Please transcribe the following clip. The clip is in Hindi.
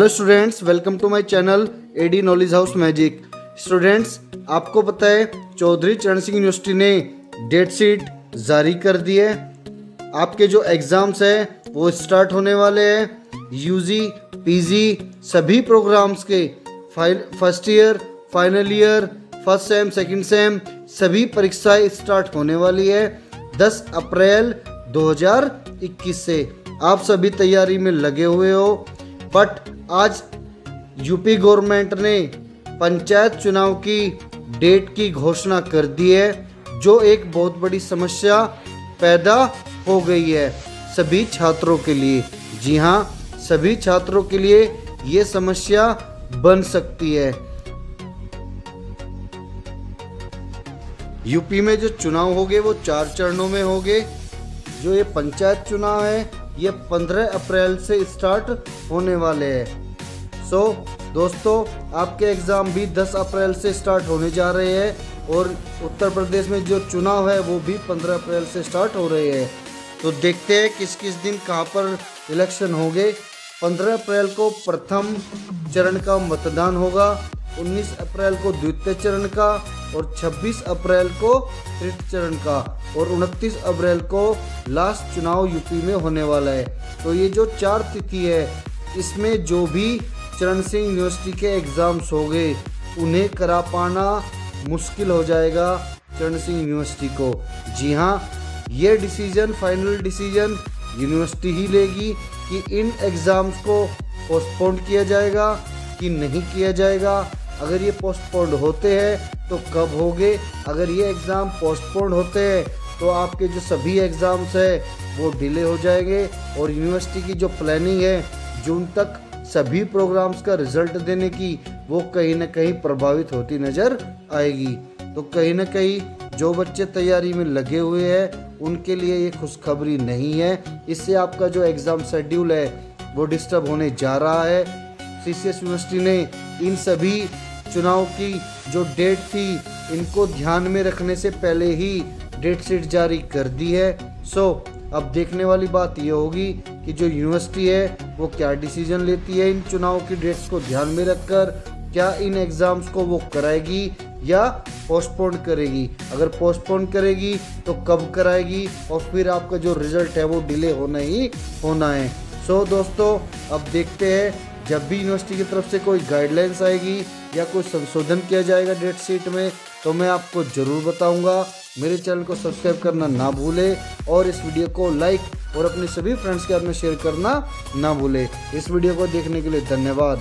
Hello students welcome to my channel AD knowledge house magic students आपको पता है, चौधरी चरण सिंह यूनिवर्सिटी ने डेट शीट जारी कर दी है। आपके जो एग्ज़ाम्स है, वो स्टार्ट होने वाले हैं। यूजी पीजी सभी प्रोग्राम्स के first year final year first sem second sem सभी परीक्षाएँ स्टार्ट होने वाली है। 10 अप्रैल 2021 से। आप सभी तैयारी में लगे हुए हो। बट आज यूपी गवर्नमेंट ने पंचायत चुनाव की डेट की घोषणा कर दी है, जो एक बहुत बड़ी समस्या पैदा हो गई है सभी छात्रों के लिए। जी हाँ सभी छात्रों के लिए ये समस्या बन सकती है। यूपी में जो चुनाव होंगे, वो चार चरणों में होंगे। जो ये पंचायत चुनाव है ये 15 अप्रैल से स्टार्ट होने वाले हैं। सो so, दोस्तों आपके एग्ज़ाम भी 10 अप्रैल से स्टार्ट होने जा रहे हैं और उत्तर प्रदेश में जो चुनाव है वो भी 15 अप्रैल से स्टार्ट हो रहे हैं। तो देखते हैं किस किस दिन कहाँ पर इलेक्शन होंगे। 15 अप्रैल को प्रथम चरण का मतदान होगा 19 अप्रैल को द्वितीय चरण का और 26 अप्रैल को तृतीय चरण का। और 29 अप्रैल को लास्ट चुनाव यूपी में होने वाला है। तो ये जो चार तिथि है, इसमें जो भी चरण सिंह यूनिवर्सिटी के एग्ज़ाम्स हो गए उन्हें करा पाना मुश्किल हो जाएगा चरण सिंह यूनिवर्सिटी को। जी हाँ ये डिसीज़न, फाइनल डिसीज़न यूनिवर्सिटी ही लेगी कि इन एग्ज़ाम्स को पोस्टपोन किया जाएगा कि नहीं किया जाएगा। अगर ये पोस्टपोन्ड होते हैं तो कब होंगे? अगर ये एग्ज़ाम पोस्टपोन्ड होते हैं तो आपके जो सभी एग्ज़ाम्स है, वो डिले हो जाएँगे और यूनिवर्सिटी की जो प्लानिंग है, जून तक सभी प्रोग्राम्स का रिज़ल्ट देने की, वो कहीं ना कहीं प्रभावित होती नज़र आएगी। तो कहीं ना कहीं जो बच्चे तैयारी में लगे हुए हैं, उनके लिए ये खुशखबरी नहीं है। इससे आपका जो एग्ज़ाम शेड्यूल है, वो डिस्टर्ब होने जा रहा है। सीसीएस यूनिवर्सिटी ने इन सभी चुनाव की जो डेट थी, इनको ध्यान में रखने से पहले ही डेट शीट जारी कर दी है। सो अब देखने वाली बात यह होगी कि जो यूनिवर्सिटी है वो क्या डिसीज़न लेती है इन चुनाव की डेट्स को ध्यान में रखकर क्या इन एग्ज़ाम्स को वो कराएगी या पोस्टपोन करेगी। अगर पोस्टपोन करेगी तो कब कराएगी और फिर आपका जो रिज़ल्ट है वो डिले होना ही होना है। सो so, दोस्तों अब देखते हैं जब भी यूनिवर्सिटी की तरफ़ से कोई गाइडलाइंस आएगी या कोई संशोधन किया जाएगा डेट शीट में तो मैं आपको ज़रूर बताऊँगा। मेरे चैनल को सब्सक्राइब करना ना भूले और इस वीडियो को लाइक और अपने सभी फ्रेंड्स के साथ में शेयर करना ना भूले। इस वीडियो को देखने के लिए धन्यवाद।